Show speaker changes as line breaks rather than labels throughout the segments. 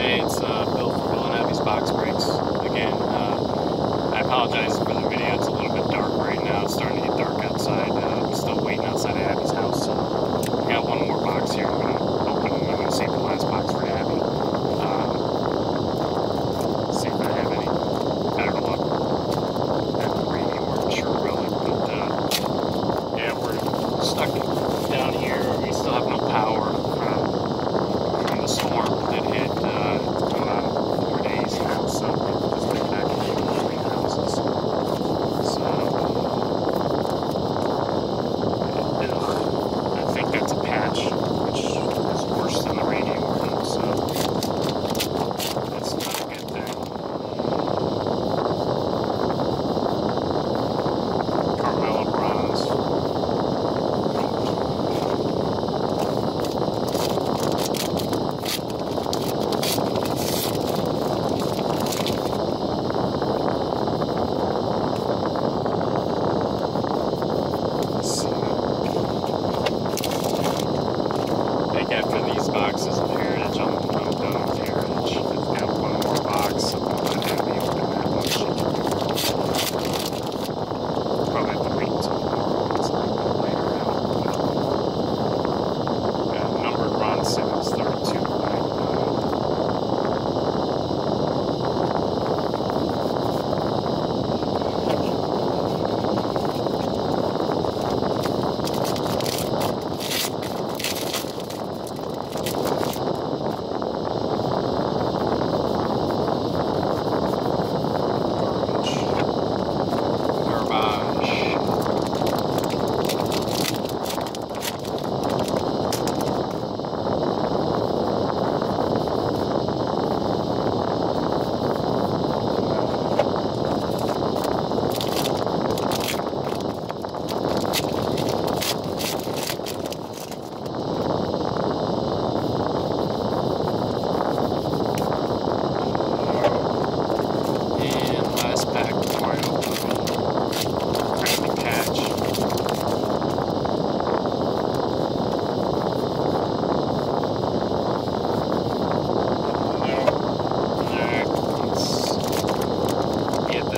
today. It's uh, Bill and Abby's Box Breaks. Again, uh, I apologize for that.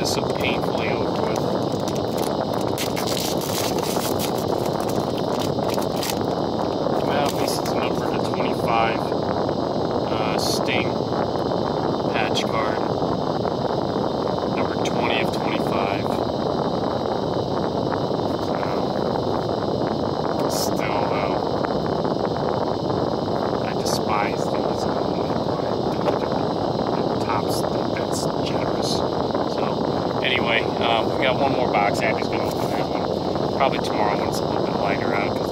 this so painfully over. got we got one more box I have to open that one. Probably tomorrow when it's a little bit lighter out because